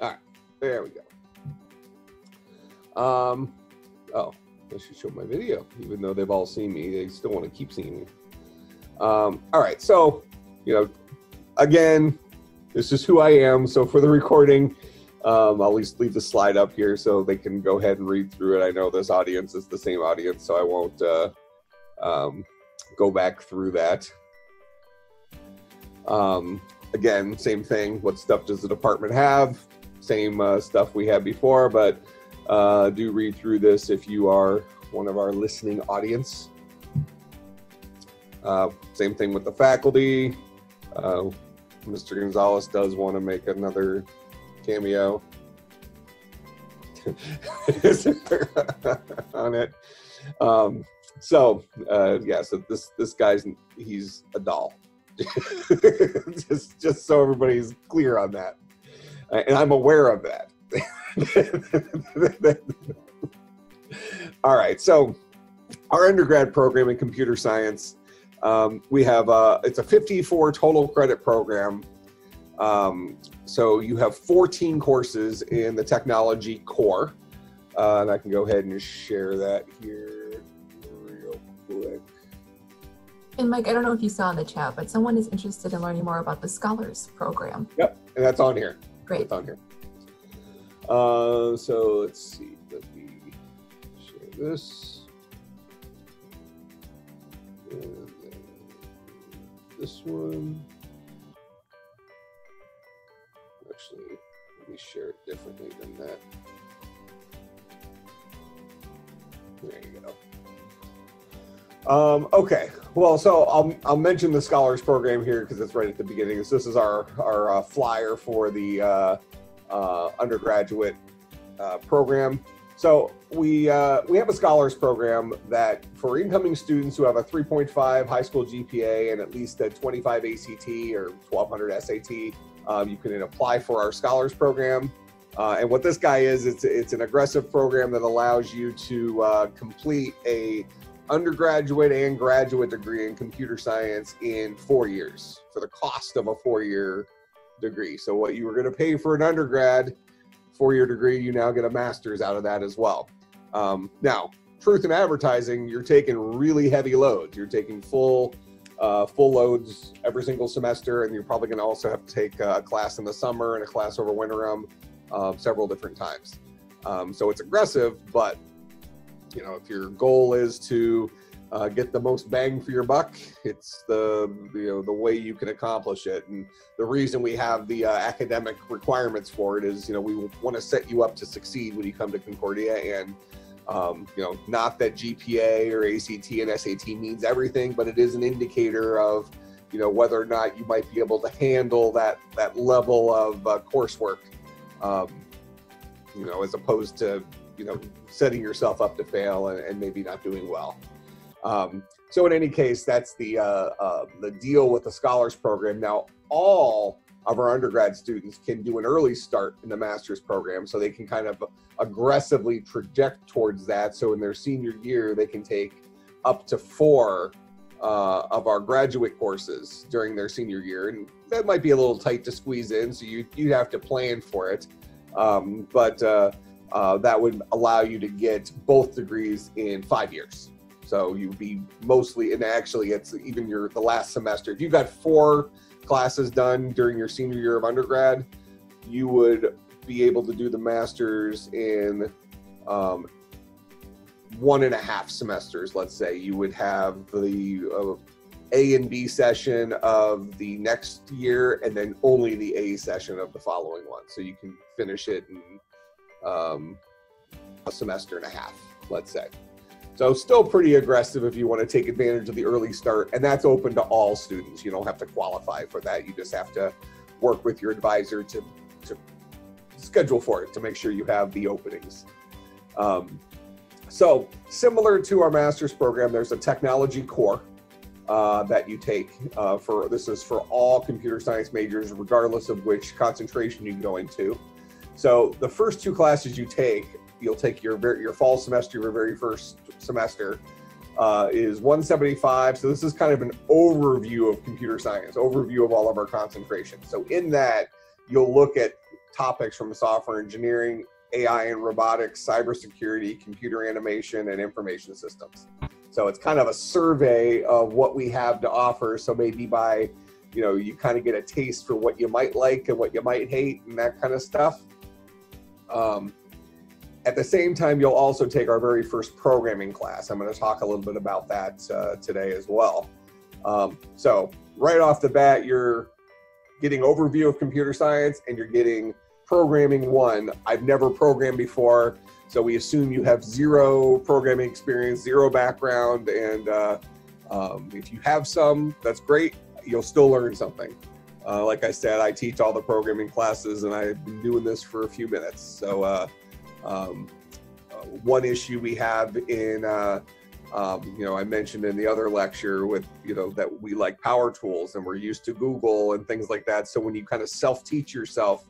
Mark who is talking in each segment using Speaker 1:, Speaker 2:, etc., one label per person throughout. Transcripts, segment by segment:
Speaker 1: All right, there we go. Um, oh, I should show my video, even though they've all seen me. They still want to keep seeing me. Um, all right, so you know, again, this is who I am. So for the recording, um, I'll at least leave the slide up here so they can go ahead and read through it. I know this audience is the same audience, so I won't uh, um, go back through that. Um, again, same thing. What stuff does the department have? Same uh, stuff we had before, but uh, do read through this if you are one of our listening audience. Uh, same thing with the faculty. Uh, Mr. Gonzalez does want to make another cameo on it. Um, so uh, yeah, so this this guy's he's a doll. just just so everybody's clear on that, and I'm aware of that. All right, so our undergrad program in computer science, um, we have uh, it's a 54 total credit program. Um, so you have 14 courses in the technology core, uh, and I can go ahead and share that here real quick.
Speaker 2: And Mike, I don't know if you saw in the chat, but someone is interested in learning more about the Scholars Program.
Speaker 1: Yep, and that's on here.
Speaker 2: Great.
Speaker 1: On here. Uh, so let's see. Let me share this. And this one. Actually, let me share it differently than that. There you go. Um, okay, well, so I'll, I'll mention the Scholars Program here because it's right at the beginning. So this is our, our uh, flyer for the uh, uh, undergraduate uh, program. So we uh, we have a scholars program that for incoming students who have a 3.5 high school GPA and at least a 25 ACT or 1200 SAT, um, you can apply for our scholars program. Uh, and what this guy is, it's it's an aggressive program that allows you to uh, complete a undergraduate and graduate degree in computer science in four years for the cost of a four-year degree. So what you were going to pay for an undergrad four-year degree, you now get a master's out of that as well. Um, now, truth in advertising, you're taking really heavy loads. You're taking full uh, full loads every single semester, and you're probably going to also have to take a class in the summer and a class over winter um, several different times. Um, so it's aggressive, but you know if your goal is to uh, get the most bang for your buck, it's the you know the way you can accomplish it. And the reason we have the uh, academic requirements for it is you know we want to set you up to succeed when you come to Concordia and. Um, you know, not that GPA or ACT and SAT means everything, but it is an indicator of, you know, whether or not you might be able to handle that that level of uh, coursework. Um, you know, as opposed to, you know, setting yourself up to fail and, and maybe not doing well. Um, so in any case, that's the uh, uh, the deal with the scholars program. Now, all of our undergrad students can do an early start in the master's program, so they can kind of aggressively project towards that. So in their senior year, they can take up to four uh, of our graduate courses during their senior year, and that might be a little tight to squeeze in. So you you have to plan for it, um, but uh, that would allow you to get both degrees in five years. So you'd be mostly, and actually, it's even your the last semester. If you got four classes done during your senior year of undergrad, you would be able to do the masters in um, one and a half semesters. Let's say you would have the uh, A and B session of the next year, and then only the A session of the following one. So you can finish it um, a semester and a half, let's say. So still pretty aggressive if you want to take advantage of the early start, and that's open to all students. You don't have to qualify for that. You just have to work with your advisor to to schedule for it to make sure you have the openings. Um, so similar to our master's program, there's a technology core uh, that you take uh, for this is for all computer science majors, regardless of which concentration you go into. So the first two classes you take you'll take your your fall semester, your very first semester, uh, is 175. So this is kind of an overview of computer science, overview of all of our concentrations. So in that, you'll look at topics from software engineering, AI and robotics, cybersecurity, computer animation, and information systems. So it's kind of a survey of what we have to offer. So maybe by, you know, you kind of get a taste for what you might like and what you might hate and that kind of stuff. Um, at the same time, you'll also take our very first programming class. I'm going to talk a little bit about that uh, today as well. Um, so right off the bat, you're getting overview of computer science and you're getting programming one. I've never programmed before, so we assume you have zero programming experience, zero background, and uh, um, if you have some, that's great. You'll still learn something. Uh, like I said, I teach all the programming classes, and I've been doing this for a few minutes. So, uh, um, uh, one issue we have in uh, um, you know, I mentioned in the other lecture with, you know, that we like power tools and we're used to Google and things like that. So when you kind of self-teach yourself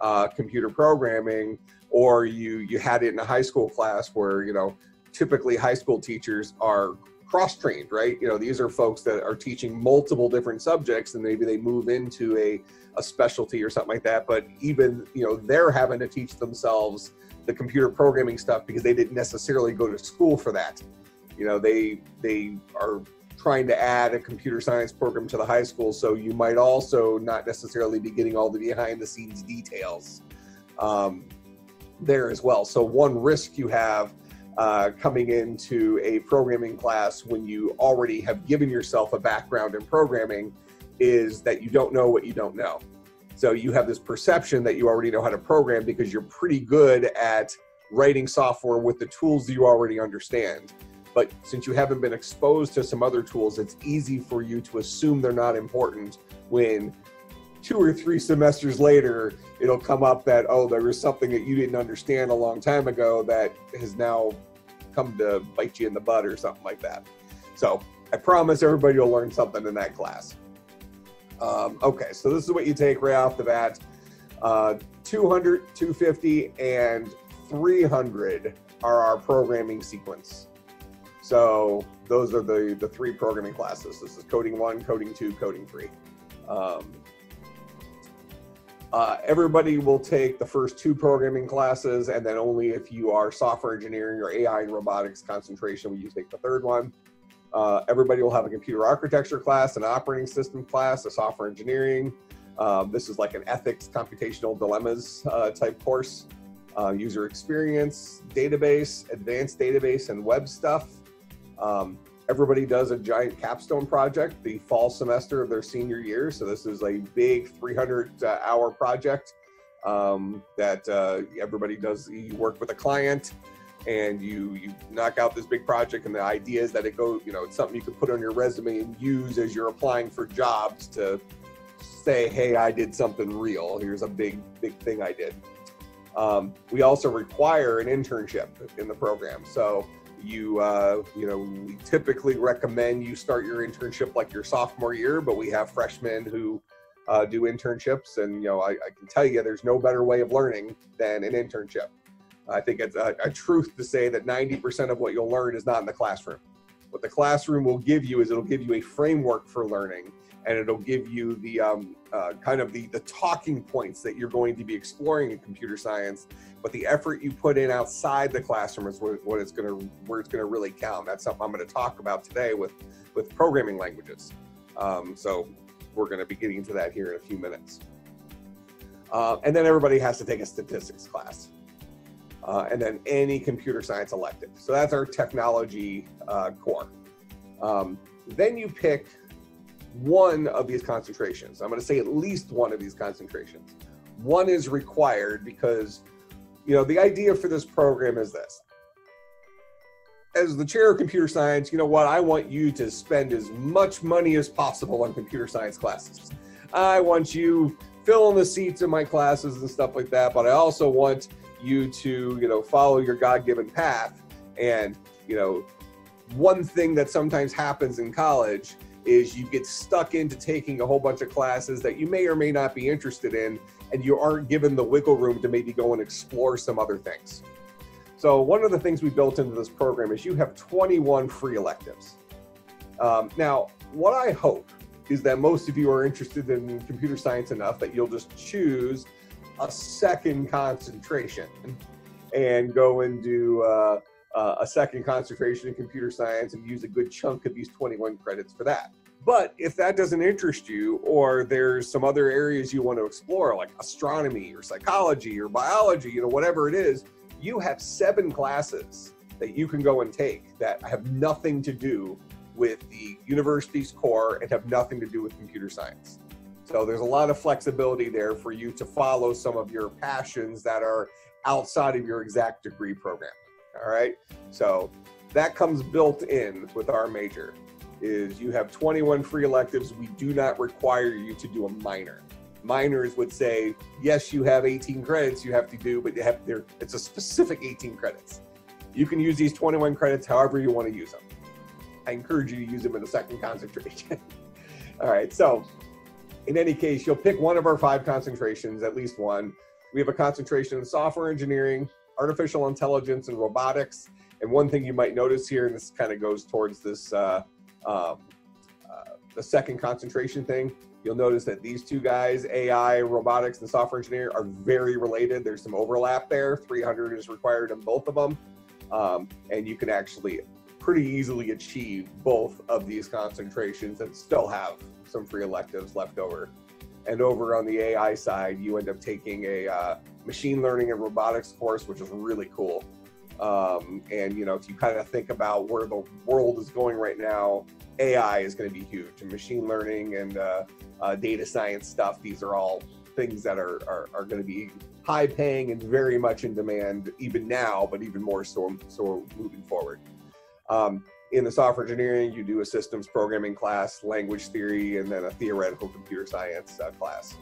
Speaker 1: uh, computer programming, or you you had it in a high school class where you know typically high school teachers are cross-trained, right? You know, these are folks that are teaching multiple different subjects, and maybe they move into a a specialty or something like that. But even you know, they're having to teach themselves the computer programming stuff because they didn't necessarily go to school for that. You know, they they are trying to add a computer science program to the high school, so you might also not necessarily be getting all the behind the scenes details um, there as well. So one risk you have uh, coming into a programming class when you already have given yourself a background in programming is that you don't know what you don't know. So you have this perception that you already know how to program because you're pretty good at writing software with the tools you already understand. But since you haven't been exposed to some other tools, it's easy for you to assume they're not important when two or three semesters later, it'll come up that, oh, there was something that you didn't understand a long time ago that has now come to bite you in the butt or something like that. So I promise everybody will learn something in that class. Um, okay, so this is what you take right off the bat. Uh, 200, 250, and 300 are our programming sequence. So those are the, the three programming classes. This is coding one, coding two, coding three. Um, uh, everybody will take the first two programming classes, and then only if you are software engineering or AI and robotics concentration will you take the third one. Uh, everybody will have a computer architecture class, an operating system class, a software engineering. Um, this is like an ethics, computational dilemmas uh, type course. Uh, user experience, database, advanced database, and web stuff. Um, everybody does a giant capstone project the fall semester of their senior year. So this is a big 300 uh, hour project um, that uh, everybody does. You work with a client and you you knock out this big project and the idea is that it goes you know it's something you can put on your resume and use as you're applying for jobs to say hey i did something real here's a big big thing i did um, we also require an internship in the program so you uh, you know we typically recommend you start your internship like your sophomore year but we have freshmen who uh, do internships and you know I, I, can tell you there's no better way of learning than an internship. I think it's a, a truth to say that 90% of what you'll learn is not in the classroom. What the classroom will give you is it'll give you a framework for learning and it'll give you the um, uh, kind of the, the talking points that you're going to be exploring in computer science but the effort you put in outside the classroom is what, what it's going to where it's going to really count. That's something i'm going to talk about today with with programming languages. Um, so we're going to be getting to that here in a few minutes. Uh, and then everybody has to take a statistics class. Uh, and then any computer science elective. So that's our technology uh, core. Um, then you pick one of these concentrations. I'm going to say at least one of these concentrations. One is required because, you know, the idea for this program is this. As the chair of computer science, you know what? I want you to spend as much money as possible on computer science classes. I want you filling the seats in my classes and stuff like that, but I also want you to, you know, follow your God-given path. And, you know, one thing that sometimes happens in college is you get stuck into taking a whole bunch of classes that you may or may not be interested in, and you aren't given the wiggle room to maybe go and explore some other things. So one of the things we built into this program is you have 21 free electives. Um, now, what I hope is that most of you are interested in computer science enough that you'll just choose a second concentration and go and do uh, uh, a second concentration in computer science and use a good chunk of these 21 credits for that. But if that doesn't interest you, or there's some other areas you want to explore, like astronomy or psychology or biology, you know, whatever it is, you have seven classes that you can go and take that have nothing to do with the university's core and have nothing to do with computer science. So there's a lot of flexibility there for you to follow some of your passions that are outside of your exact degree program. All right. So that comes built in with our major is you have 21 free electives. We do not require you to do a minor. Minors would say, yes, you have 18 credits you have to do, but you have there it's a specific 18 credits. You can use these 21 credits however you want to use them. I encourage you to use them in a second concentration. All right, so in any case, you'll pick one of our five concentrations, at least one. We have a concentration in software engineering, artificial intelligence, and robotics. And one thing you might notice here, and this kind of goes towards this uh, um, uh, the second concentration thing, you'll notice that these two guys, AI, robotics, and software engineer, are very related. There's some overlap there. 300 is required in both of them. Um, and you can actually pretty easily achieve both of these concentrations and still have some free electives left over. And over on the AI side, you end up taking a uh, machine learning and robotics course, which is really cool. Um, and you know, if you kind of think about where the world is going right now, AI is going to be huge, and machine learning and uh, uh, data science stuff. These are all things that are are, are going to be high paying and very much in demand even now, but even more so so moving forward. Um, in the software engineering, you do a systems programming class, language theory, and then a theoretical computer science uh, class.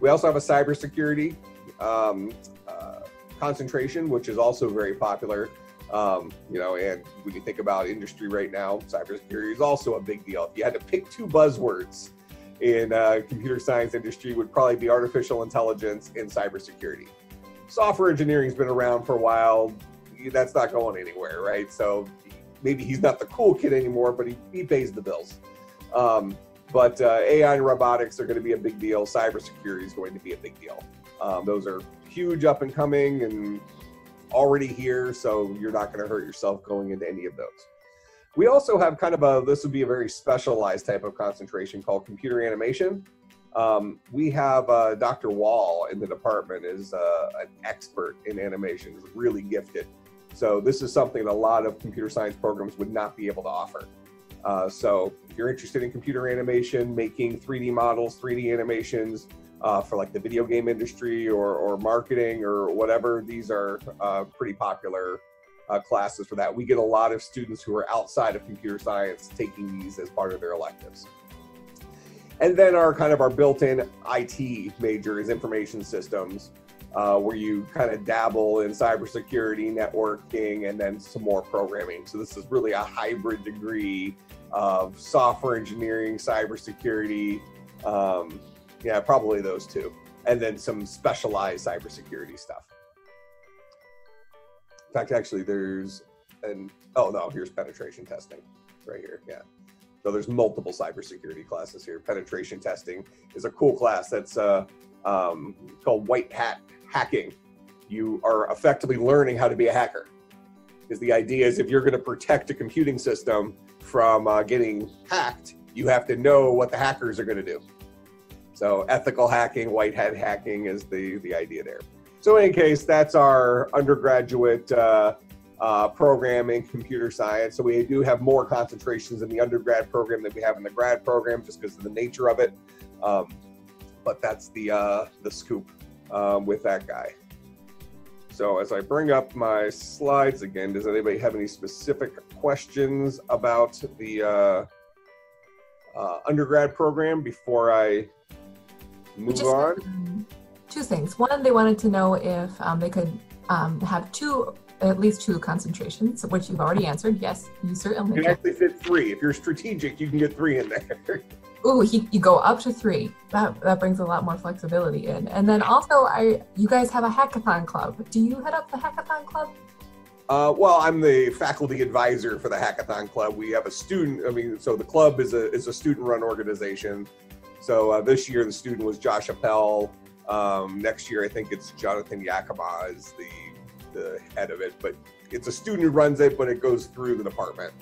Speaker 1: We also have a cybersecurity um, uh, concentration, which is also very popular. Um, you know, and when you think about industry right now, cybersecurity is also a big deal. If you had to pick two buzzwords in uh, computer science industry, would probably be artificial intelligence and cybersecurity. Software engineering has been around for a while. That's not going anywhere, right? So maybe he's not the cool kid anymore, but he, he pays the bills. Um, but uh, AI and robotics are going to be a big deal. Cybersecurity is going to be a big deal. Um, those are huge up and coming and already here, so you're not going to hurt yourself going into any of those. We also have kind of a, this would be a very specialized type of concentration called computer animation. Um, we have uh, Dr. Wall in the department is uh, an expert in animation, really gifted. So this is something a lot of computer science programs would not be able to offer. Uh, so if you're interested in computer animation, making 3D models, 3D animations, uh, for like the video game industry or, or marketing or whatever. These are uh, pretty popular uh, classes for that. We get a lot of students who are outside of computer science taking these as part of their electives. And then our kind of our built-in IT major is information systems, uh, where you kind of dabble in cybersecurity, networking, and then some more programming. So this is really a hybrid degree of software engineering, cybersecurity, um, yeah, probably those two. And then some specialized cybersecurity stuff. In fact, actually, there's an oh no, here's penetration testing right here. Yeah. So there's multiple cybersecurity classes here. Penetration testing is a cool class that's uh, um, called white hat hacking. You are effectively learning how to be a hacker. Because the idea is if you're going to protect a computing system from uh, getting hacked, you have to know what the hackers are going to do. So ethical hacking, white hat hacking is the, the idea there. So in any case, that's our undergraduate uh, uh, program in computer science. So we do have more concentrations in the undergrad program than we have in the grad program just because of the nature of it. Um, but that's the, uh, the scoop um, with that guy. So as I bring up my slides again, does anybody have any specific questions about the uh, uh, undergrad program before I move just, on?
Speaker 2: Two things. One, they wanted to know if um, they could um, have two, at least two concentrations, which you've already answered. Yes, you certainly
Speaker 1: you can. actually fit three. If you're strategic, you can get three in there.
Speaker 2: Ooh, he, you go up to three. That that brings a lot more flexibility in. And then also, I you guys have a hackathon club. Do you head up the hackathon club?
Speaker 1: Uh, well, I'm the faculty advisor for the hackathon club. We have a student. I mean, so the club is a is a student run organization. So uh, this year, the student was Josh Appel. Um, next year, I think it's Jonathan Yakima is the the head of it, but it's a student who runs it, but it goes through the department.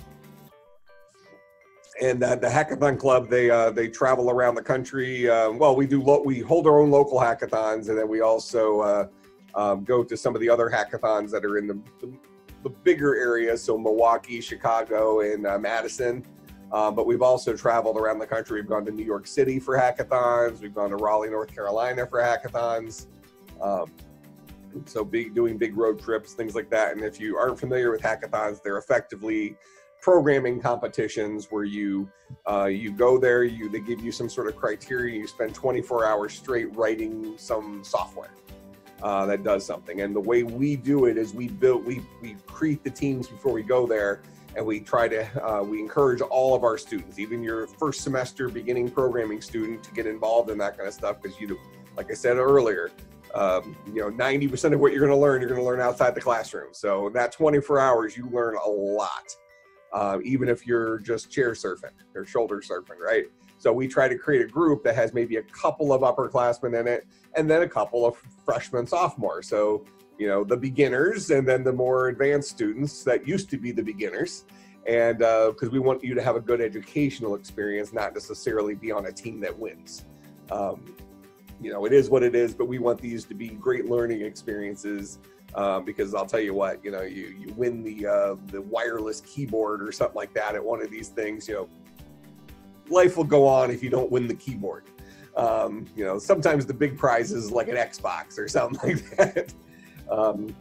Speaker 1: And uh, the Hackathon Club, they uh, they travel around the country. Uh, well, we do we hold our own local hackathons, and then we also uh, um, go to some of the other hackathons that are in the, the, the bigger areas, so Milwaukee, Chicago, and uh, Madison. Um, but we've also traveled around the country. We've gone to New York City for hackathons. We've gone to Raleigh, North Carolina for hackathons. Um, so big doing big road trips, things like that. And if you aren't familiar with hackathons, they're effectively programming competitions where you uh, you go there, you they give you some sort of criteria. You spend 24 hours straight writing some software uh, that does something. And the way we do it is we build we we create the teams before we go there and we try to uh, we encourage all of our students even your first semester beginning programming student to get involved in that kind of stuff because you like i said earlier um, you know 90% of what you're going to learn you're going to learn outside the classroom. So that 24 hours you learn a lot uh, even if you're just chair surfing or shoulder surfing right? So we try to create a group that has maybe a couple of upperclassmen in it and then a couple of freshmen sophomore so you know the beginners and then the more advanced students that used to be the beginners and because uh, we want you to have a good educational experience not necessarily be on a team that wins um, you know it is what it is but we want these to be great learning experiences um, because I'll tell you what, you know, you you win the uh, the wireless keyboard or something like that at one of these things, you know, life will go on if you don't win the keyboard. Um, you know, sometimes the big prize is like an Xbox or something like that. Um,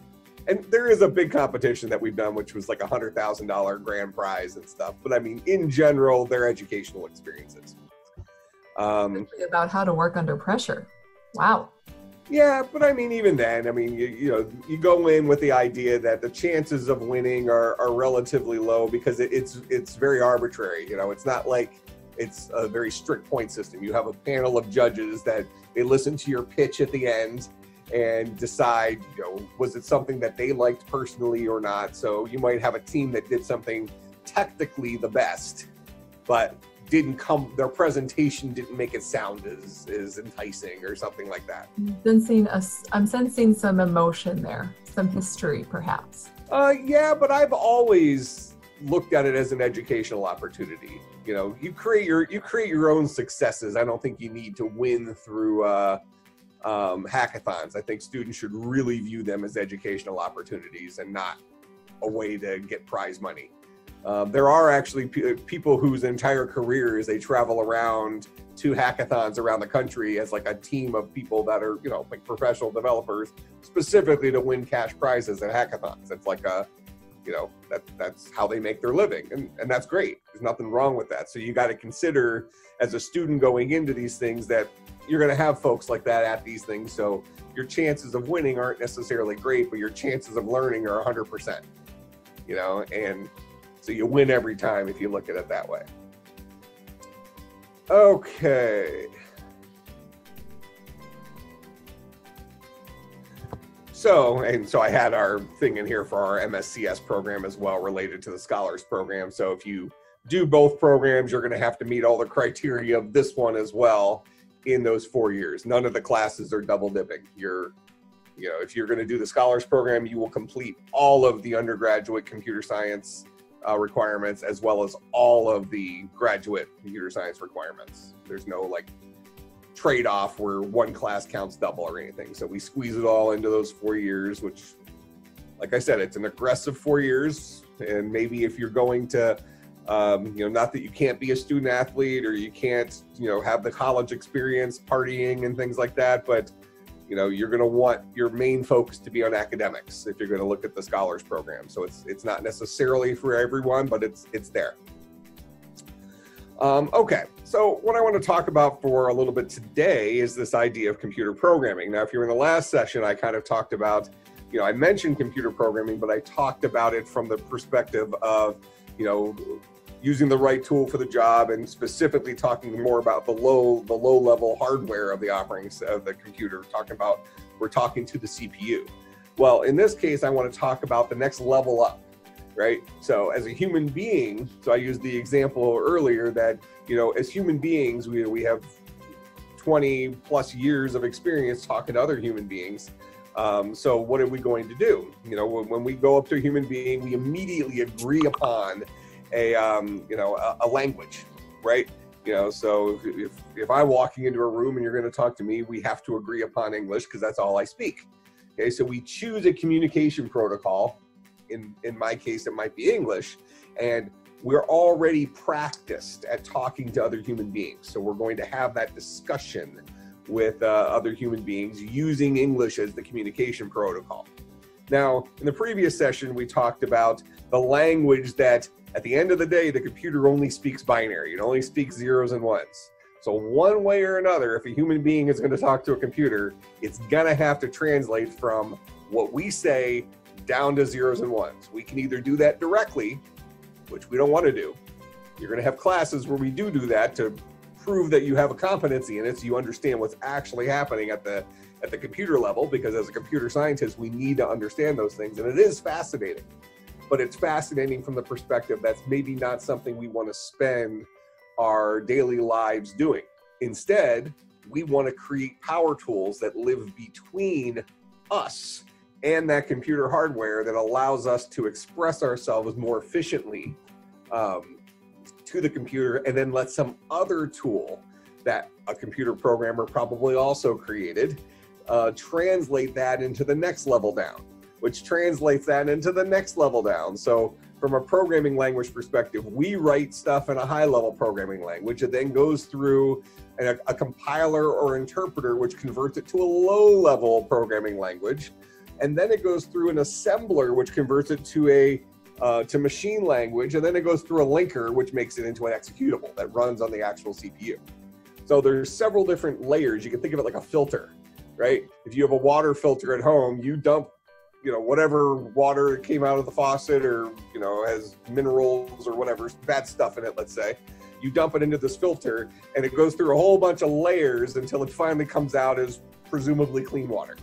Speaker 1: and there is a big competition that we've done, which was like a hundred thousand dollar grand prize and stuff. But I mean, in general, they're educational experiences.
Speaker 2: Um, about how to work under pressure. Wow.
Speaker 1: Yeah, but I mean, even then, I mean, you, you know, you go in with the idea that the chances of winning are, are relatively low because it, it's it's very arbitrary. You know, it's not like it's a very strict point system. You have a panel of judges that they listen to your pitch at the end and decide, you know, was it something that they liked personally or not. So you might have a team that did something technically the best, but didn't come their presentation didn't make it sound as as enticing or something like that.
Speaker 2: Sensing a, I'm sensing some emotion there, some history perhaps.
Speaker 1: Uh yeah, but I've always looked at it as an educational opportunity. You know, you create your you create your own successes. I don't think you need to win through uh um, hackathons. I think students should really view them as educational opportunities and not a way to get prize money. Um, there are actually p- people whose entire careers they travel around to hackathons around the country as like a team of people that are you know like professional developers specifically to win cash prizes at hackathons. It's like a you know that that's how they make their living and, and that's great there's nothing wrong with that so you got to consider as a student going into these things that you're going to have folks like that at these things. So your chances of winning aren't necessarily great, but your chances of learning are 100%. You know, and so you win every time if you look at it that way. Okay. So, and so I had our thing in here for our MSCS program as well related to the scholars program. So if you do both programs, you're going to have to meet all the criteria of this one as well in those four years. None of the classes are double dipping. You're, you know, if you're going to do the scholars program, you will complete all of the undergraduate computer science uh, requirements as well as all of the graduate computer science requirements. There's no like trade off where one class counts double or anything. So we squeeze it all into those four years, which, like I said, it's an aggressive four years. And maybe if you're going to um, you know, not that you can't be a student athlete or you can't, you know, have the college experience, partying and things like that, but you know, you're going to want your main focus to be on academics if you're going to look at the scholars program. So it's it's not necessarily for everyone, but it's it's there. Um, okay, so what I want to talk about for a little bit today is this idea of computer programming. Now, if you're in the last session, I kind of talked about, you know, I mentioned computer programming, but I talked about it from the perspective of, you know, using the right tool for the job and specifically talking more about the low the low level hardware of the operating of the computer talking about we're talking to the cpu well in this case i want to talk about the next level up right so as a human being so i used the example earlier that you know as human beings we, we have 20 plus years of experience talking to other human beings. Um, so what are we going to do? You know, when, when, we go up to a human being, we immediately agree upon a, um, you know, a, a, language, right? You know, so if, if, I'm walking into a room and you're going to talk to me, we have to agree upon English because that's all I speak. Okay, so we choose a communication protocol. In, in my case, it might be English. And we're already practiced at talking to other human beings. So we're going to have that discussion with uh, other human beings using English as the communication protocol. Now, in the previous session, we talked about the language that at the end of the day, the computer only speaks binary, it only speaks zeros and ones. So, one way or another, if a human being is going to talk to a computer, it's going to have to translate from what we say down to zeros and ones. We can either do that directly, which we don't want to do. You're going to have classes where we do do that to prove that you have a competency in it so you understand what's actually happening at the at the computer level because as a computer scientist we need to understand those things and it is fascinating. But it's fascinating from the perspective that's maybe not something we want to spend our daily lives doing. Instead we want to create power tools that live between us and that computer hardware that allows us to express ourselves more efficiently um, to the computer and then let some other tool that a computer programmer probably also created uh, translate that into the next level down, which translates that into the next level down. So from a programming language perspective, we write stuff in a high level programming language. It then goes through a, a compiler or interpreter, which converts it to a low level programming language. And then it goes through an assembler, which converts it to a uh, to machine language, and then it goes through a linker, which makes it into an executable that runs on the actual CPU. So there's several different layers. You can think of it like a filter, right? If you have a water filter at home, you dump, you know, whatever water came out of the faucet or, you know, has minerals or whatever bad stuff in it, let's say. You dump it into this filter and it goes through a whole bunch of layers until it finally comes out as presumably clean water.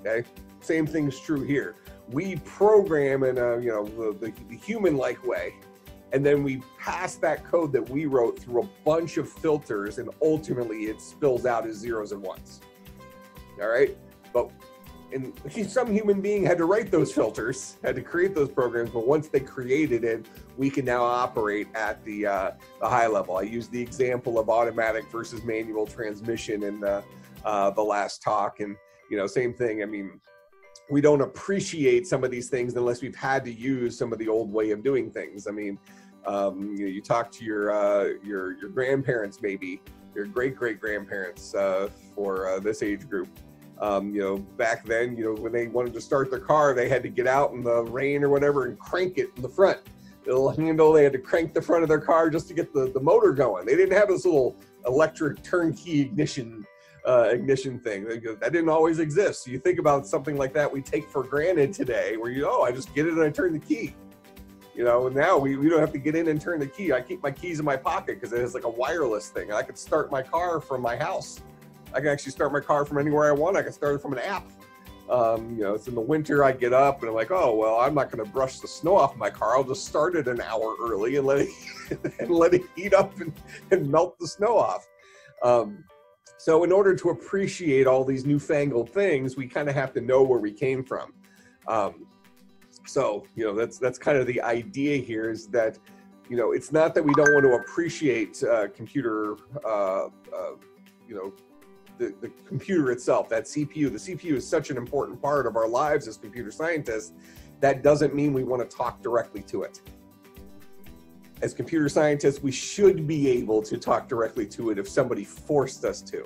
Speaker 1: Okay? Same thing's true here we program in a you know the, the human-like way and then we pass that code that we wrote through a bunch of filters and ultimately it spills out as zeros and ones all right but and some human being had to write those filters had to create those programs but once they created it we can now operate at the uh, the high level i used the example of automatic versus manual transmission in the uh, the last talk and you know same thing i mean we don't appreciate some of these things unless we've had to use some of the old way of doing things. I mean, um, you, know, you, talk to your uh, your your grandparents, maybe your great great grandparents uh, for uh, this age group. Um, you know, back then, you know, when they wanted to start their car, they had to get out in the rain or whatever and crank it in the front. Little handle, they had to crank the front of their car just to get the, the motor going. They didn't have this little electric turnkey ignition uh, ignition thing. That didn't always exist. So you think about something like that we take for granted today, where you, oh, I just get it and I turn the key. You know, now we, we don't have to get in and turn the key. I keep my keys in my pocket because it is like a wireless thing. I could start my car from my house. I can actually start my car from anywhere I want. I can start it from an app. Um, you know, it's in the winter. I get up and I'm like, oh well, I'm not going to brush the snow off my car. I'll just start it an hour early and let it and let it heat up and, and melt the snow off. Um, so, in order to appreciate all these newfangled things, we kind of have to know where we came from. Um, so, you know, that's that's kind of the idea here is that, you know, it's not that we don't want to appreciate uh, computer, uh, uh, you know, the, the computer itself, that CPU. The CPU is such an important part of our lives as computer scientists. That doesn't mean we want to talk directly to it as computer scientists, we should be able to talk directly to it if somebody forced us to.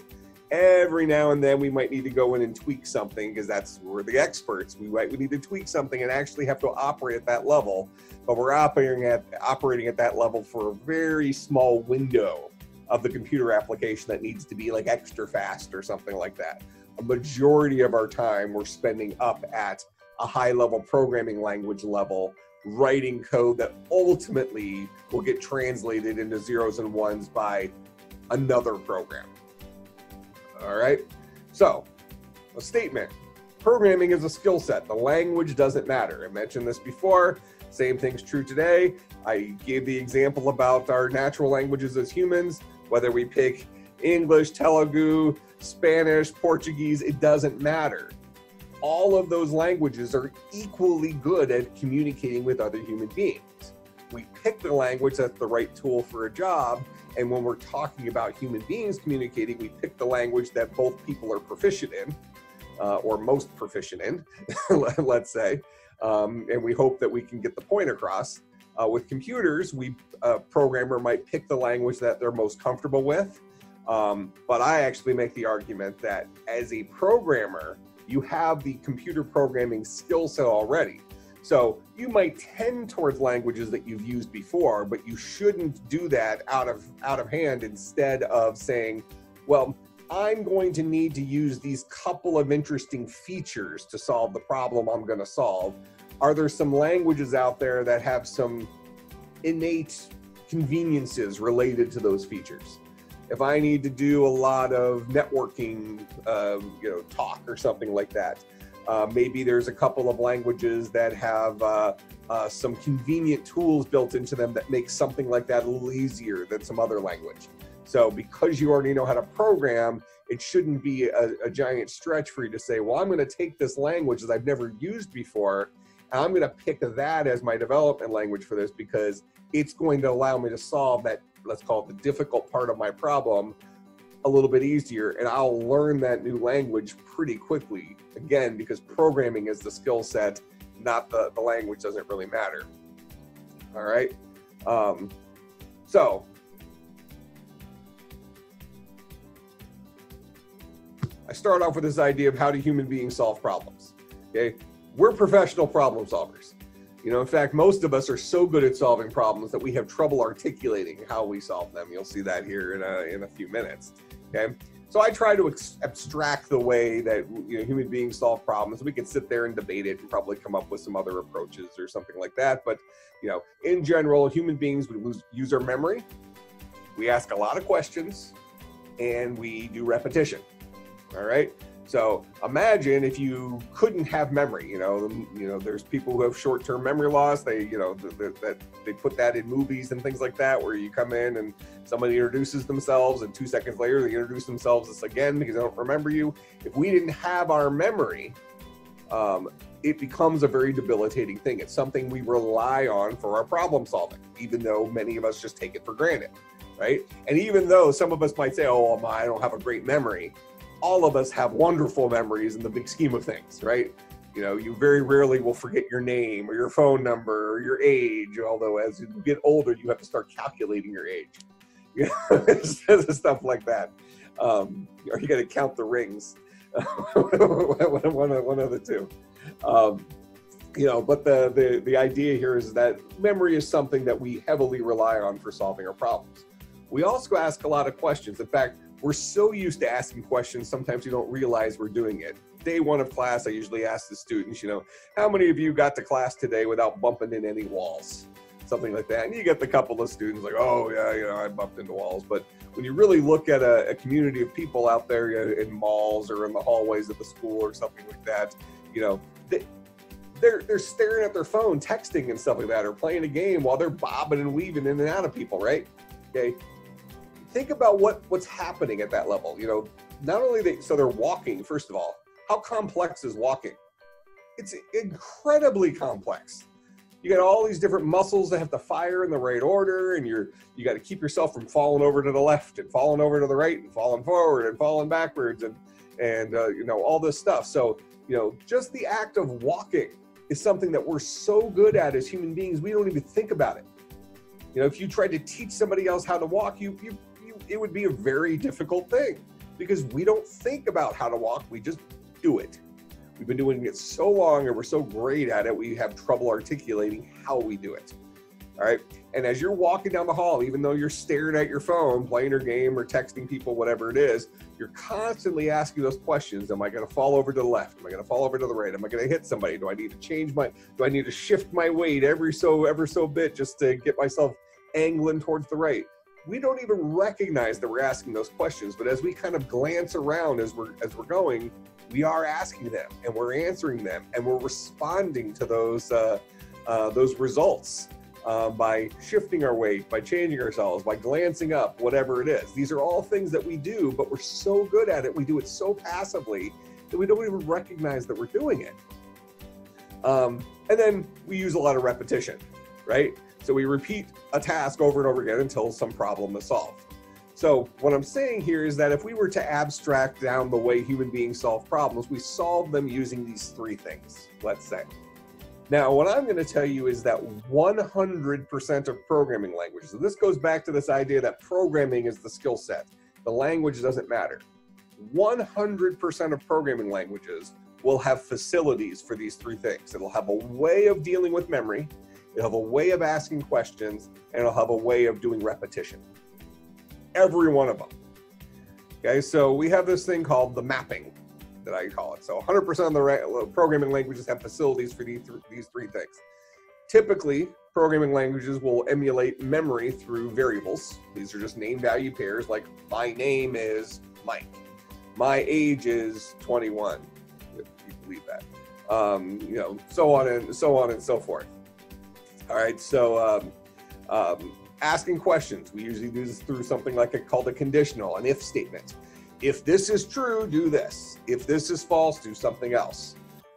Speaker 1: Every now and then, we might need to go in and tweak something because that's we're the experts. We might we need to tweak something and actually have to operate at that level, but we're operating at operating at that level for a very small window of the computer application that needs to be like extra fast or something like that. A majority of our time, we're spending up at a high level programming language level writing code that ultimately will get translated into zeros and ones by another program. All right. So, a statement programming is a skill set. The language doesn't matter. I mentioned this before. Same thing's true today. I gave the example about our natural languages as humans, whether we pick English, Telugu, Spanish, Portuguese, it doesn't matter. All of those languages are equally good at communicating with other human beings. We pick the language that's the right tool for a job, and when we're talking about human beings communicating, we pick the language that both people are proficient in, uh, or most proficient in, let's say, um, and we hope that we can get the point across. Uh, with computers, we a programmer might pick the language that they're most comfortable with. Um, but I actually make the argument that as a programmer, you have the computer programming skill set already. So you might tend towards languages that you've used before, but you shouldn't do that out of out of hand instead of saying, well, I'm going to need to use these couple of interesting features to solve the problem I'm going to solve. Are there some languages out there that have some innate conveniences related to those features? If I need to do a lot of networking, um, you know, talk or something like that, uh, maybe there's a couple of languages that have uh, uh, some convenient tools built into them that make something like that a little easier than some other language. So because you already know how to program, it shouldn't be a, a giant stretch for you to say, well, I'm going to take this language that I've never used before, I'm going to pick that as my development language for this because it's going to allow me to solve that, let's call it the difficult part of my problem a little bit easier and I'll learn that new language pretty quickly. Again, because programming is the skill set, not the, the language doesn't really matter. All right. Um, so I start off with this idea of how do human beings solve problems. Okay, we're professional problem solvers. You know, in fact, most of us are so good at solving problems that we have trouble articulating how we solve them. You'll see that here in a, in a few minutes. Okay, so I try to abstract the way that you know human beings solve problems. We could sit there and debate it and probably come up with some other approaches or something like that. But you know, in general, human beings we lose, use our memory. We ask a lot of questions, and we do repetition. All right. So imagine if you couldn't have memory. You know, you know, there's people who have short-term memory loss. They, you know, that they put that in movies and things like that, where you come in and somebody introduces themselves, and two seconds later they introduce themselves again because they don't remember you. If we didn't have our memory, um, it becomes a very debilitating thing. It's something we rely on for our problem solving, even though many of us just take it for granted, right? And even though some of us might say, "Oh, I don't have a great memory," all of us have wonderful memories in the big scheme of things, right? You know, you very rarely will forget your name or your phone number or your age, although as you get older, you have to start calculating your age. You know, stuff like that. Um, or you got to count the rings. one, one, one of the two. Um, you know, but the, the, the idea here is that memory is something that we heavily rely on for solving our problems. We also ask a lot of questions. In fact, we're so used to asking questions, sometimes we don't realize we're doing it. Day one of class, I usually ask the students, you know, how many of you got to class today without bumping in any walls? Something like that. And you get the couple of students like, oh, yeah, you know, I bumped into walls. But when you really look at a, a community of people out there in malls or in the hallways of the school or something like that, you know, they, they're they're staring at their phone, texting and stuff like that, or playing a game while they're bobbing and weaving in and out of people, right? Okay, think about what what's happening at that level. You know, not only they so they're walking. First of all, how complex is walking? It's incredibly complex. You got all these different muscles that have to fire in the right order, and you're you got to keep yourself from falling over to the left and falling over to the right and falling forward and falling backwards and and uh, you know all this stuff. So you know, just the act of walking is something that we're so good at as human beings, we don't even think about it. You know, if you tried to teach somebody else how to walk, you you it would be a very difficult thing because we don't think about how to walk, we just do it. We've been doing it so long and we're so great at it, we have trouble articulating how we do it. All right. And as you're walking down the hall, even though you're staring at your phone, playing your game or texting people, whatever it is, you're constantly asking those questions. Am I going to fall over to the left? Am I going to fall over to the right? Am I going to hit somebody? Do I need to change my, do I need to shift my weight every so, ever so bit just to get myself angling towards the right? We don't even recognize that we're asking those questions but as we kind of glance around as we're as we're going we are asking them and we're answering them and we're responding to those uh, uh, those results um, by shifting our weight, by changing ourselves, by glancing up, whatever it is. These are all things that we do, but we're so good at it. We do it so passively that we don't even recognize that we're doing it. Um, and then we use a lot of repetition, right? So we repeat a task over and over again until some problem is solved. So what I'm saying here is that if we were to abstract down the way human beings solve problems, we solve them using these three things, let's say. Now, what I'm going to tell you is that 100% of programming languages, and this goes back to this idea that programming is the skill set, the language doesn't matter. 100% of programming languages will have facilities for these three things. It'll have a way of dealing with memory, it'll have a way of asking questions, and it'll have a way of doing repetition. Every one of them. Okay, so we have this thing called the mapping that I call it. So 100% of the programming languages have facilities for these, these three things. Typically, programming languages will emulate memory through variables. These are just name value pairs, like my name is Mike, my age is 21. If you believe that, um, you know, so on and so on and so forth. All right, so um, um, asking questions. We usually do this through something like a called a conditional, an if statement if this is true, do this. If this is false, do something else.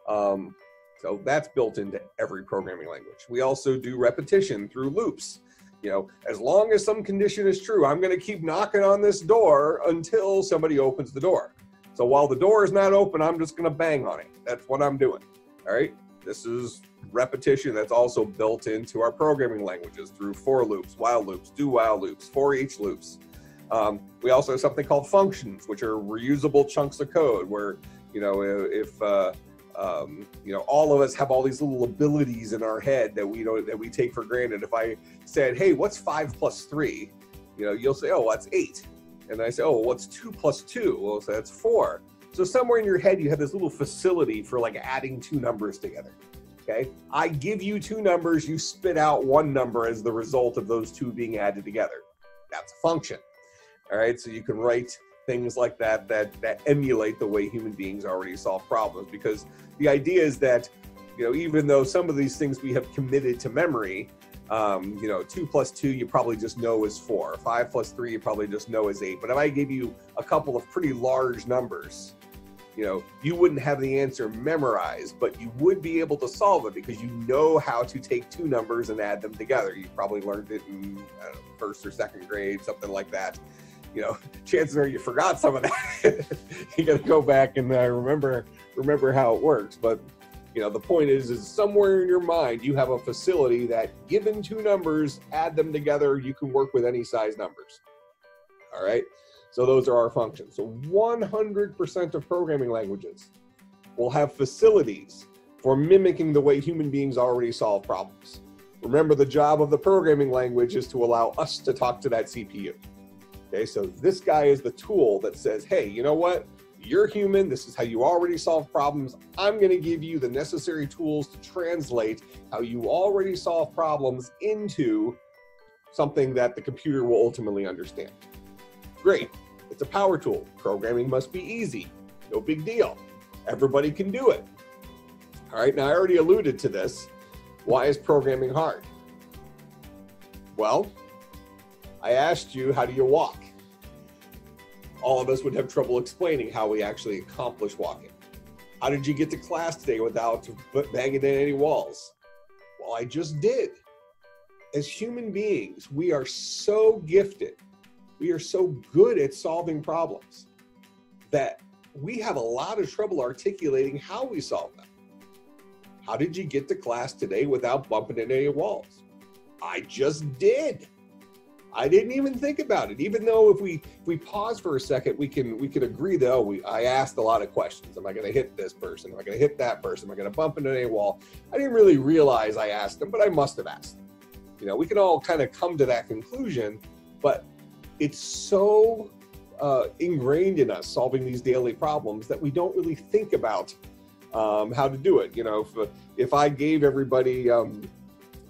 Speaker 1: Um, so that's built into every programming language. We also do repetition through loops. You know, as long as some condition is true, I'm going to keep knocking on this door until somebody opens the door. So while the door is not open, I'm just going to bang on it. That's what I'm doing. All right. This is repetition that's also built into our programming languages through for loops, while loops, do while loops, for each loops. Um, we also have something called functions, which are reusable chunks of code where, you know, if, uh, um, you know, all of us have all these little abilities in our head that we know that we take for granted. If I said, "Hey, what's five plus three? You know, you'll say, "Oh, that's eight. and I say, "Oh, what's two plus two? Well, so that's four. So somewhere in your head, you have this little facility for like adding two numbers together. Okay, I give you two numbers, you spit out one number as the result of those two being added together. That's a function. All right, so you can write things like that that that emulate the way human beings already solve problems because the idea is that you know even though some of these things we have committed to memory um, you know two plus two you probably just know is four five plus three you probably just know is eight but if i give you a couple of pretty large numbers you know you wouldn't have the answer memorized but you would be able to solve it because you know how to take two numbers and add them together you probably learned it in know, first or second grade something like that you know, chances are you forgot some of that. you got to go back and uh, remember remember how it works. But you know, the point is, is somewhere in your mind you have a facility that, given two numbers, add them together, you can work with any size numbers. All right. So those are our functions. So 100% of programming languages will have facilities for mimicking the way human beings already solve problems. Remember, the job of the programming language is to allow us to talk to that CPU. Okay, so this guy is the tool that says, hey, you know what? You're human. This is how you already solve problems. I'm going to give you the necessary tools to translate how you already solve problems into something that the computer will ultimately understand. Great. It's a power tool. Programming must be easy. No big deal. Everybody can do it. All right, now I already alluded to this. Why is programming hard? Well, I asked you, how do you walk? All of us would have trouble explaining how we actually accomplish walking. How did you get to class today without banging in any walls? Well, I just did. As human beings, we are so gifted, we are so good at solving problems that we have a lot of trouble articulating how we solve them. How did you get to class today without bumping into any walls? I just did. I didn't even think about it. Even though if we if we pause for a second, we can we can agree that oh, we I asked a lot of questions. Am I going to hit this person? Am I going to hit that person? Am I going to bump into a wall? I didn't really realize I asked them, but I must have asked them. You know, we can all kind of come to that conclusion, but it's so uh, ingrained in us solving these daily problems that we don't really think about um, how to do it. You know, if if I gave everybody um,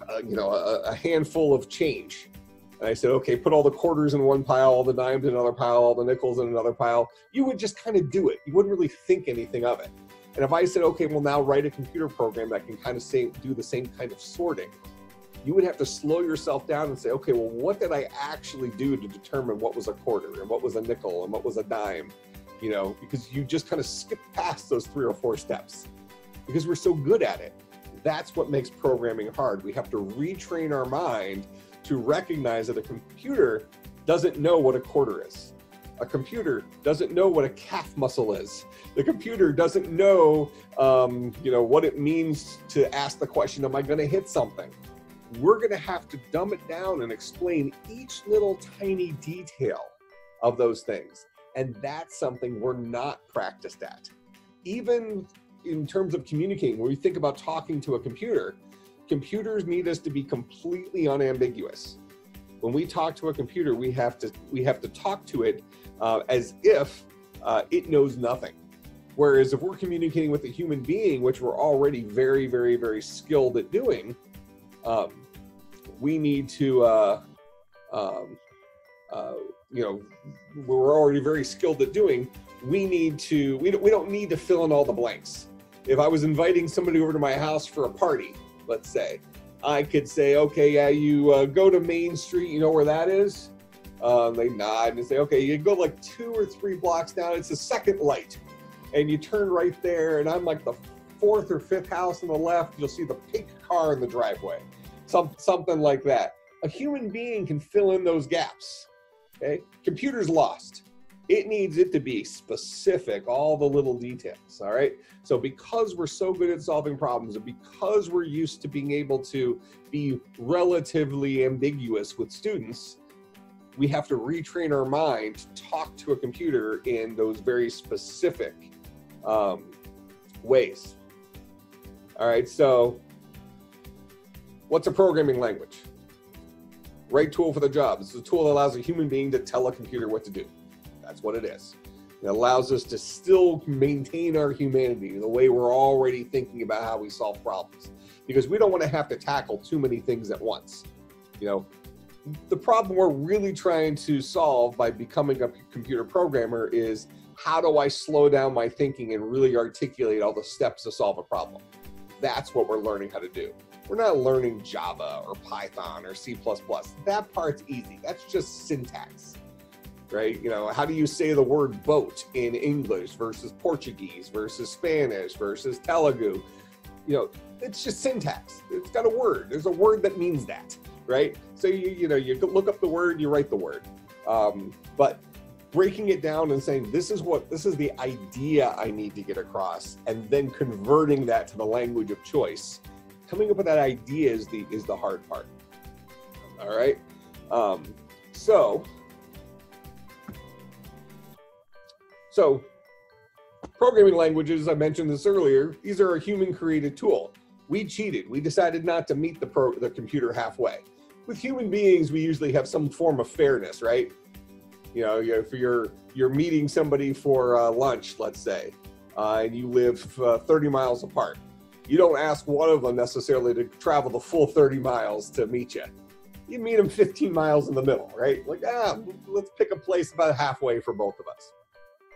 Speaker 1: uh, you know a, a handful of change and I said, okay, put all the quarters in one pile, all the dimes in another pile, all the nickels in another pile, you would just kind of do it. You wouldn't really think anything of it. And if I said, okay, well, now write a computer program that can kind of say, do the same kind of sorting, you would have to slow yourself down and say, okay, well, what did I actually do to determine what was a quarter and what was a nickel and what was a dime? You know, because you just kind of skip past those three or four steps because we're so good at it. That's what makes programming hard. We have to retrain our mind to recognize that a computer doesn't know what a quarter is. A computer doesn't know what a calf muscle is. The computer doesn't know, um, you know, what it means to ask the question, "Am I going to hit something?" We're going to have to dumb it down and explain each little tiny detail of those things, and that's something we're not practiced at. Even in terms of communicating, when we think about talking to a computer, computers need us to be completely unambiguous. When we talk to a computer, we have to we have to talk to it uh, as if uh, it knows nothing. Whereas if we're communicating with a human being, which we're already very, very, very skilled at doing, um, we need to, uh, um, uh, you know, we're already very skilled at doing. We need to. We don't. We don't need to fill in all the blanks. If I was inviting somebody over to my house for a party, let's say, I could say, okay, yeah, you uh, go to Main Street. You know where that is? Um, they nod and say, okay, you go like two or three blocks down. It's the second light, and you turn right there. And I'm like the fourth or fifth house on the left. You'll see the pink car in the driveway, some something like that. A human being can fill in those gaps. Okay, computer's lost. It needs it to be specific, all the little details. All right. So because we're so good at solving problems, and because we're used to being able to be relatively ambiguous with students, we have to retrain our mind to talk to a computer in those very specific um, ways. All right, so what's a programming language? Right tool for the job. It's a tool that allows a human being to tell a computer what to do. That's what it is. It allows us to still maintain our humanity, in the way we're already thinking about how we solve problems, because we don't want to have to tackle too many things at once. You know, the problem we're really trying to solve by becoming a computer programmer is how do I slow down my thinking and really articulate all the steps to solve a problem? That's what we're learning how to do. We're not learning Java or Python or C++. That part's easy. That's just syntax, right? You know, how do you say the word boat in English versus Portuguese versus Spanish versus Telugu? You know, it's just syntax. It's got a word. There's a word that means that right? So you you know you look up the word, you write the word, um, but breaking it down and saying this is what this is the idea I need to get across, and then converting that to the language of choice. Coming up with that idea is the is the hard part. All right, um, so so programming languages i mentioned this earlier these are a human created tool we cheated we decided not to meet the pro the computer halfway with human beings, we usually have some form of fairness, right? You know, if you're you're meeting somebody for uh, lunch, let's say, uh, and you live uh, 30 miles apart, you don't ask one of them necessarily to travel the full 30 miles to meet you. You meet them 15 miles in the middle, right? Like, ah, let's pick a place about halfway for both of us.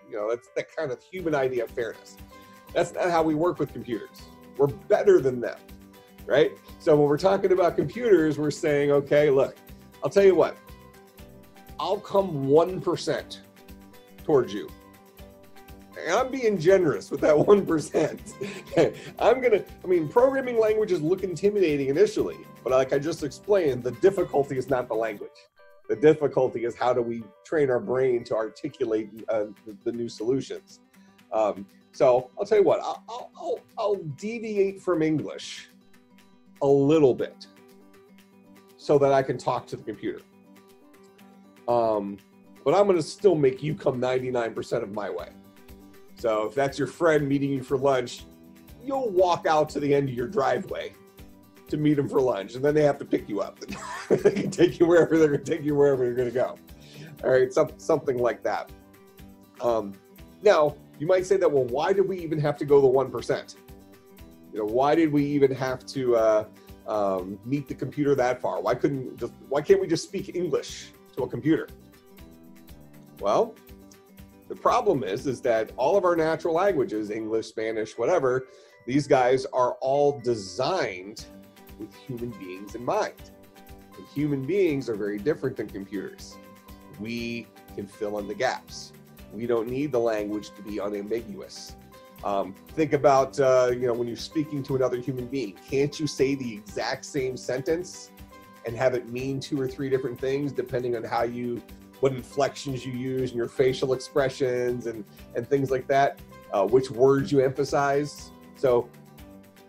Speaker 1: You know, that's that kind of human idea of fairness. That's not how we work with computers. We're better than them right? So when we're talking about computers, we're saying, okay, look, I'll tell you what, I'll come 1% towards you. I'm being generous with that 1%. I'm going to, I mean, programming languages look intimidating initially, but like I just explained, the difficulty is not the language. The difficulty is how do we train our brain to articulate uh, the, the, new solutions. Um, so I'll tell you what, I'll, I'll, I'll deviate from English a little bit so that I can talk to the computer. Um, but I'm going to still make you come 99% of my way. So if that's your friend meeting you for lunch, you'll walk out to the end of your driveway to meet them for lunch, and then they have to pick you up. they can take you wherever they're going to take you wherever you're going to go. All right, some, something like that. Um, now you might say that. Well, why did we even have to go the one percent? You know, why did we even have to uh, um, meet the computer that far? Why couldn't why can't we just speak English to a computer? Well, the problem is is that all of our natural languages, English, Spanish, whatever, these guys are all designed with human beings in mind. And human beings are very different than computers. We can fill in the gaps. We don't need the language to be unambiguous. Um, think about uh, you know when you're speaking to another human being. Can't you say the exact same sentence and have it mean two or three different things depending on how you what inflections you use and your facial expressions and and things like that uh, which words you emphasize. So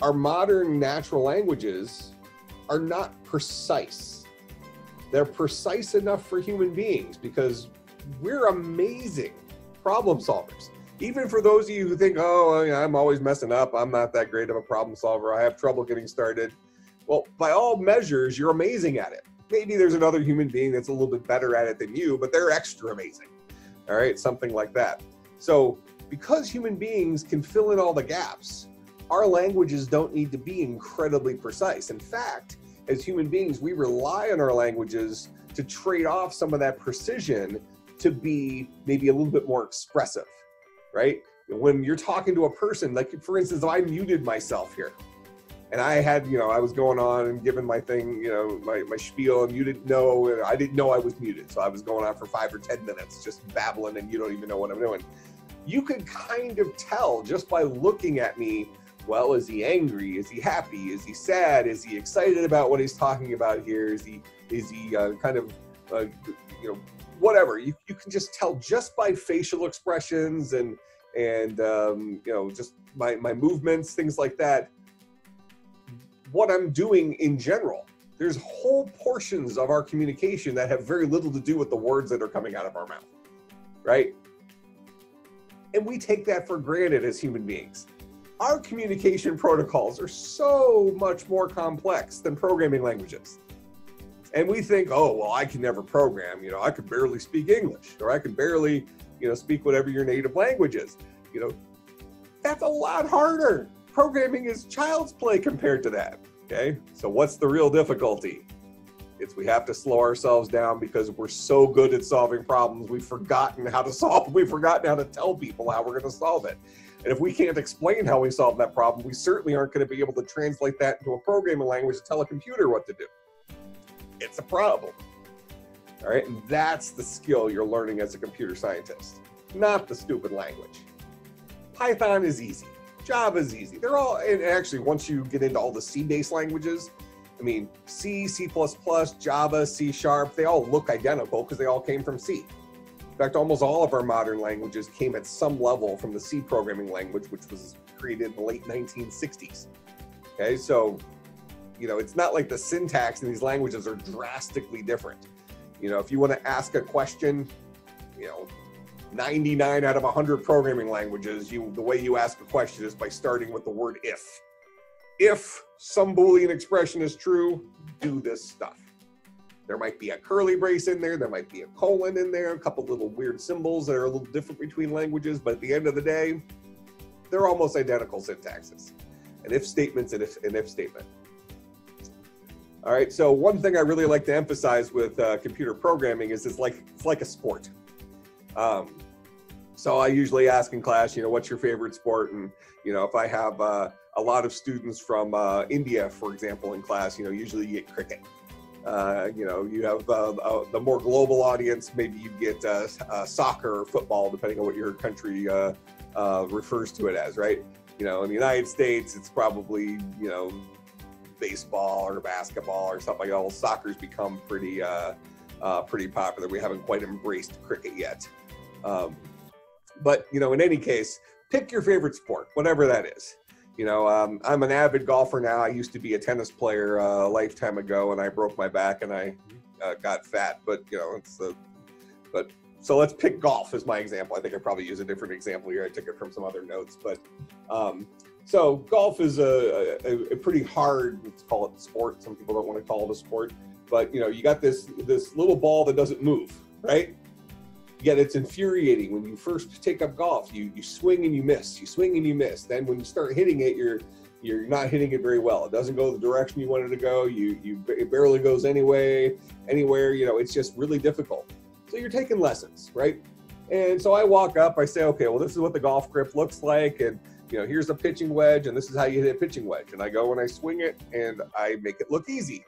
Speaker 1: our modern natural languages are not precise. They're precise enough for human beings because we're amazing problem solvers. Even for those of you who think oh i'm always messing up. I'm not that great of a problem solver. I have trouble getting started. Well, by all measures, you're amazing at it. Maybe there's another human being that's a little bit better at it than you, but they're extra amazing. All right, something like that. So, because human beings can fill in all the gaps, our languages don't need to be incredibly precise. In fact, as human beings, we rely on our languages to trade off some of that precision to be maybe a little bit more expressive, right? When you're talking to a person, like for instance, if I muted myself here, and I had, you know, I was going on and giving my thing, you know, my, my spiel, and you didn't know, and I didn't know I was muted. So I was going on for five or 10 minutes just babbling, and you don't even know what I'm doing. You could kind of tell just by looking at me well, is he angry? Is he happy? Is he sad? Is he excited about what he's talking about here? Is he, is he uh, kind of, uh, you know, whatever? You, you can just tell just by facial expressions and, and um, you know, just my, my movements, things like that what I'm doing in general. There's whole portions of our communication that have very little to do with the words that are coming out of our mouth, right? And we take that for granted as human beings. Our communication protocols are so much more complex than programming languages. And we think, oh, well, I can never program. You know, I could barely speak English or I could barely, you know, speak whatever your native language is. You know, that's a lot harder programming is child's play compared to that. Okay, so what's the real difficulty? It's we have to slow ourselves down because we're so good at solving problems. We've forgotten how to solve. We've forgotten how to tell people how we're going to solve it. And if we can't explain how we solve that problem, we certainly aren't going to be able to translate that into a programming language to tell a computer what to do. It's a problem. All right, and that's the skill you're learning as a computer scientist, not the stupid language. Python is easy. Java's easy. They're all, and actually, once you get into all the C-based languages, I mean, C, C++, Java, C Sharp, they all look identical because they all came from C. In fact, almost all of our modern languages came at some level from the C programming language, which was created in the late 1960s. Okay, so, you know, it's not like the syntax in these languages are drastically different. You know, if you want to ask a question, you know, 99 out of 100 programming languages, you the way you ask a question is by starting with the word if. If some Boolean expression is true, do this stuff. There might be a curly brace in there, there might be a colon in there, a couple little weird symbols that are a little different between languages, but at the end of the day, they're almost identical syntaxes. An if statement's an if, an if statement. All right, so one thing I really like to emphasize with uh, computer programming is it's like it's like a sport. Um, so I usually ask in class, you know, what's your favorite sport? And, you know, if I have uh, a lot of students from uh, India, for example, in class, you know, usually you get cricket. Uh, you know, you have uh, uh, the more global audience, maybe you get uh, soccer or football, depending on what your country refers to it as, right? You know, in the United States, it's probably, you know, baseball or basketball or something like that. Well, soccer's become pretty, pretty popular. We haven't quite embraced cricket yet. Um, but you know, in any case, pick your favorite sport, whatever that is. You know, um, I'm an avid golfer now. I used to be a tennis player uh, a lifetime ago, and I broke my back and I uh, got fat. But you know, it's the but so let's pick golf as my example. I think I probably use a different example here. I took it from some other notes, but um, so golf is a, a, a, pretty hard, let's call it sport. Some people don't want to call it a sport, but you know, you got this this little ball that doesn't move, right? Yet it's infuriating when you first take up golf. You you swing and you miss. You swing and you miss. Then when you start hitting it, you're you're not hitting it very well. It doesn't go the direction you wanted to go. You you it barely goes anyway anywhere. You know, it's just really difficult. So you're taking lessons, right? And so I walk up, I say, okay, well, this is what the golf grip looks like. And, you know, here's a pitching wedge, and this is how you hit a pitching wedge. And I go and I swing it and I make it look easy.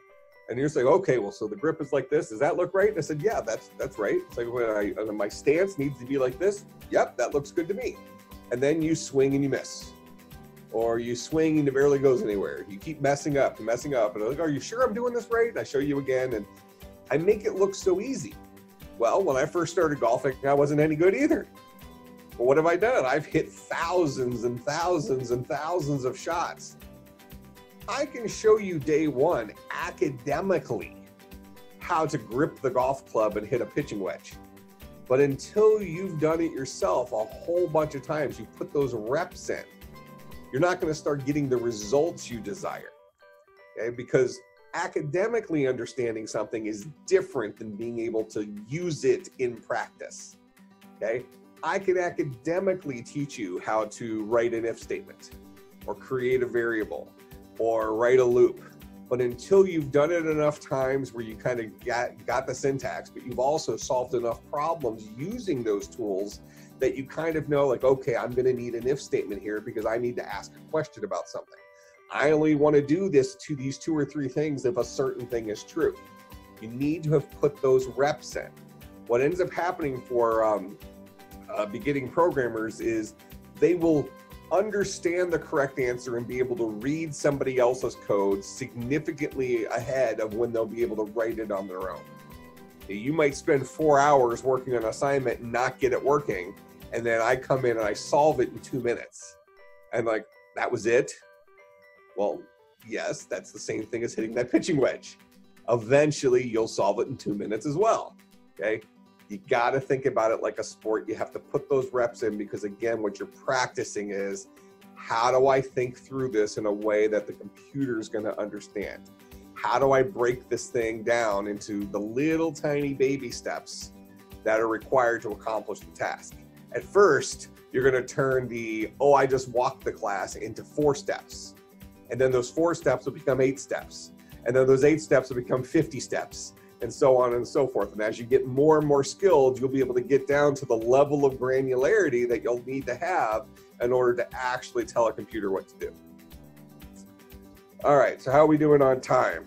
Speaker 1: And you're saying, okay, well, so the grip is like this. Does that look right? And I said, yeah, that's that's right. It's like when I and my stance needs to be like this. Yep, that looks good to me. And then you swing and you miss, or you swing and it barely goes anywhere. You keep messing up and messing up, and I'm like, are you sure I'm doing this right? And I show you again, and I make it look so easy. Well, when I first started golfing, I wasn't any good either. But what have I done? I've hit thousands and thousands and thousands of shots. I can show you day one academically how to grip the golf club and hit a pitching wedge. But until you've done it yourself a whole bunch of times, you put those reps in, you're not going to start getting the results you desire. Okay? Because academically understanding something is different than being able to use it in practice. Okay? I can academically teach you how to write an if statement or create a variable or write a loop. But until you've done it enough times where you kind of got, got the syntax, but you've also solved enough problems using those tools that you kind of know, like, okay, I'm going to need an if statement here because I need to ask a question about something. I only want to do this to these two or three things if a certain thing is true. You need to have put those reps in. What ends up happening for um, uh, beginning programmers is they will understand the correct answer and be able to read somebody else's code significantly ahead of when they'll be able to write it on their own. You might spend four hours working on an assignment and not get it working, and then I come in and I solve it in two minutes. And like, that was it? Well, yes, that's the same thing as hitting that pitching wedge. Eventually, you'll solve it in two minutes as well. Okay. You got to think about it like a sport. You have to put those reps in because, again, what you're practicing is how do I think through this in a way that the computer is going to understand? How do I break this thing down into the little tiny baby steps that are required to accomplish the task? At first, you're going to turn the, oh, I just walked the class into four steps. And then those four steps will become eight steps. And then those eight steps will become 50 steps and so on and so forth. And as you get more and more skilled, you'll be able to get down to the level of granularity that you'll need to have in order to actually tell a computer what to do. All right, so how are we doing on time?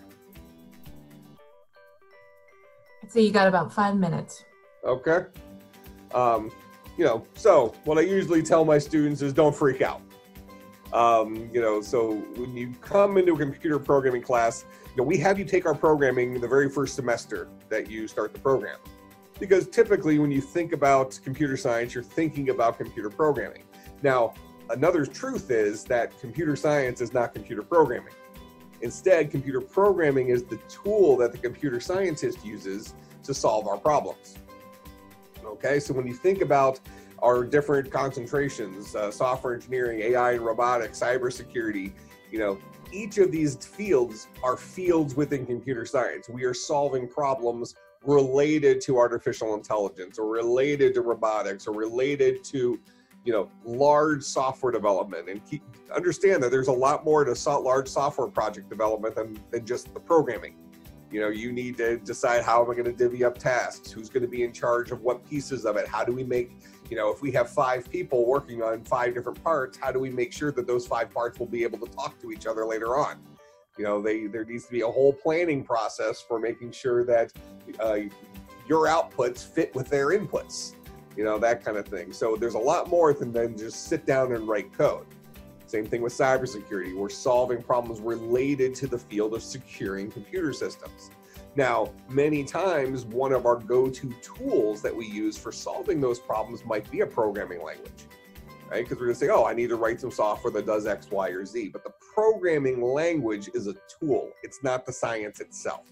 Speaker 2: I'd say you got about five minutes.
Speaker 1: Okay. Um, you know, so what I usually tell my students is don't freak out. Um, you know, so when you come into a computer programming class, you know, we have you take our programming the very first semester that you start the program. Because typically when you think about computer science, you're thinking about computer programming. Now, another truth is that computer science is not computer programming. Instead, computer programming is the tool that the computer scientist uses to solve our problems. Okay, so when you think about our different concentrations, uh, software engineering, AI and robotics, cybersecurity, you know, each of these fields are fields within computer science. We are solving problems related to artificial intelligence or related to robotics or related to you know large software development. And keep, understand that there's a lot more to so, large software project development than, than just the programming. You know you need to decide how am i going to divvy up tasks? Who's going to be in charge of what pieces of it? How do we make you know, if we have five people working on five different parts, how do we make sure that those five parts will be able to talk to each other later on? You know, they there needs to be a whole planning process for making sure that uh, your outputs fit with their inputs. You know, that kind of thing. So there's a lot more than, than just sit down and write code. Same thing with cybersecurity. We're solving problems related to the field of securing computer systems. Now, many times, one of our go to tools that we use for solving those problems might be a programming language, right? Because we're going to say, oh, I need to write some software that does X, Y, or Z. But the programming language is a tool, it's not the science itself.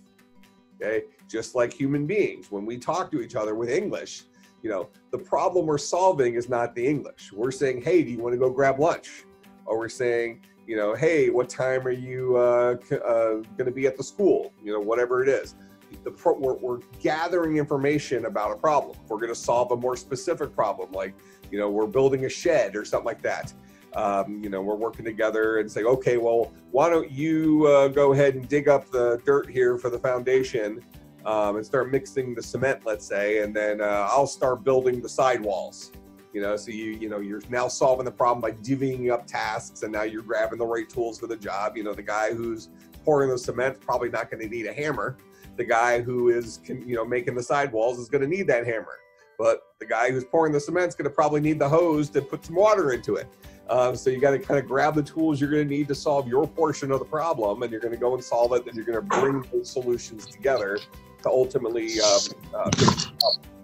Speaker 1: Okay. Just like human beings, when we talk to each other with English, you know, the problem we're solving is not the English. We're saying, hey, do you want to go grab lunch? Or we're saying, you know, hey, what time are you uh, uh, going to be at the school? You know, whatever it is. The pro- we're, we're gathering information about a problem. We're going to solve a more specific problem, like, you know, we're building a shed or something like that. Um, you know, we're working together and say, okay, well, why don't you uh, go ahead and dig up the dirt here for the foundation? um, and start mixing the cement, let's say, and then uh, I'll start building the sidewalls. You know, so you you know you're now solving the problem by divvying up tasks, and now you're grabbing the right tools for the job. You know, the guy who's pouring the cement probably not going to need a hammer. The guy who is you know making the sidewalls is going to need that hammer. But the guy who's pouring the cement is going to probably need the hose to put some water into it. Um, so you got to kind of grab the tools you're going to need to solve your portion of the problem, and you're going to go and solve it. And you're going to bring those solutions together to ultimately uh, problem.